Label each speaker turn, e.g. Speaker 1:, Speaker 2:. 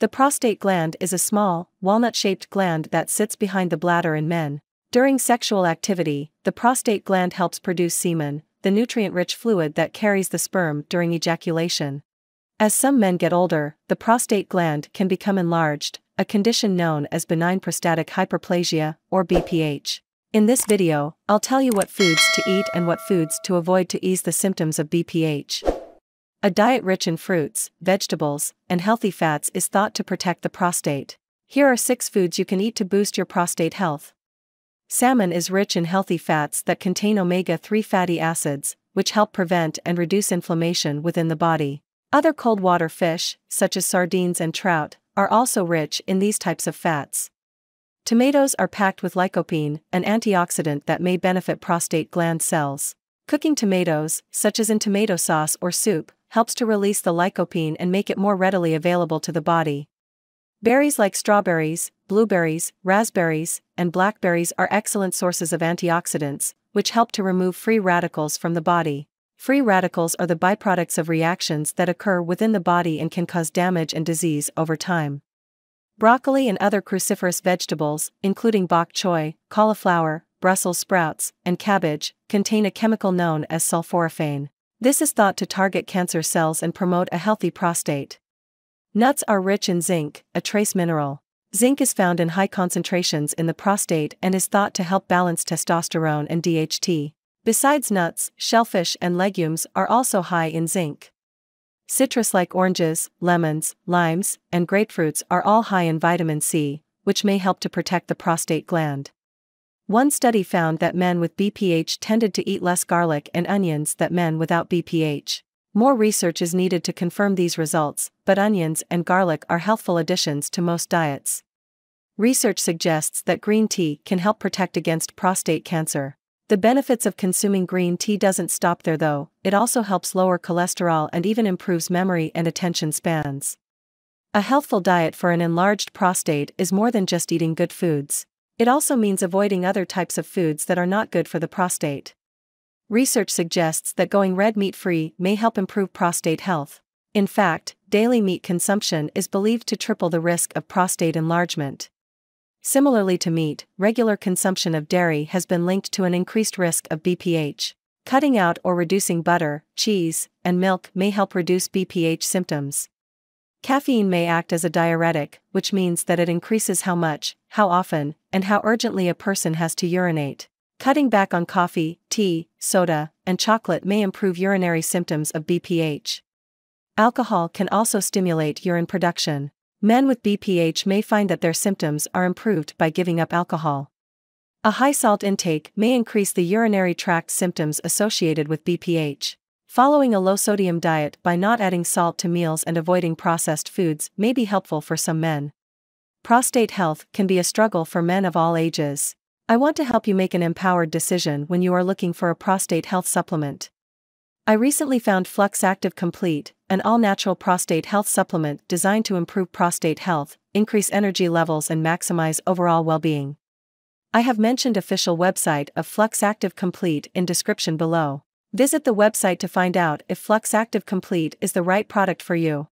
Speaker 1: The prostate gland is a small, walnut shaped gland that sits behind the bladder in men. During sexual activity, the prostate gland helps produce semen, the nutrient rich fluid that carries the sperm during ejaculation. As some men get older, the prostate gland can become enlarged, a condition known as benign prostatic hyperplasia, or BPH. In this video, I'll tell you what foods to eat and what foods to avoid to ease the symptoms of BPH. A diet rich in fruits, vegetables, and healthy fats is thought to protect the prostate. Here are 6 foods you can eat to boost your prostate health. Salmon is rich in healthy fats that contain omega 3 fatty acids, which help prevent and reduce inflammation within the body. Other cold water fish, such as sardines and trout, are also rich in these types of fats. Tomatoes are packed with lycopene, an antioxidant that may benefit prostate gland cells. Cooking tomatoes, such as in tomato sauce or soup, helps to release the lycopene and make it more readily available to the body. Berries like strawberries, blueberries, raspberries, and blackberries are excellent sources of antioxidants, which help to remove free radicals from the body. Free radicals are the byproducts of reactions that occur within the body and can cause damage and disease over time. Broccoli and other cruciferous vegetables, including bok choy, cauliflower, Brussels sprouts, and cabbage, contain a chemical known as sulforaphane. This is thought to target cancer cells and promote a healthy prostate. Nuts are rich in zinc, a trace mineral. Zinc is found in high concentrations in the prostate and is thought to help balance testosterone and DHT. Besides nuts, shellfish and legumes are also high in zinc. Citrus like oranges, lemons, limes, and grapefruits are all high in vitamin C, which may help to protect the prostate gland. One study found that men with BPH tended to eat less garlic and onions than men without BPH. More research is needed to confirm these results, but onions and garlic are healthful additions to most diets. Research suggests that green tea can help protect against prostate cancer. The benefits of consuming green tea doesn't stop there though, it also helps lower cholesterol and even improves memory and attention spans. A healthful diet for an enlarged prostate is more than just eating good foods. It also means avoiding other types of foods that are not good for the prostate. Research suggests that going red meat free may help improve prostate health. In fact, daily meat consumption is believed to triple the risk of prostate enlargement. Similarly to meat, regular consumption of dairy has been linked to an increased risk of BPH. Cutting out or reducing butter, cheese, and milk may help reduce BPH symptoms. Caffeine may act as a diuretic, which means that it increases how much, how often, and how urgently a person has to urinate. Cutting back on coffee, tea, soda, and chocolate may improve urinary symptoms of BPH. Alcohol can also stimulate urine production. Men with BPH may find that their symptoms are improved by giving up alcohol. A high salt intake may increase the urinary tract symptoms associated with BPH. Following a low sodium diet by not adding salt to meals and avoiding processed foods may be helpful for some men. Prostate health can be a struggle for men of all ages. I want to help you make an empowered decision when you are looking for a prostate health supplement. I recently found Fluxactive Complete, an all natural prostate health supplement designed to improve prostate health, increase energy levels, and maximize overall well being. I have mentioned official website of Fluxactive Complete in description below. Visit the website to find out if Fluxactive Complete is the right product for you.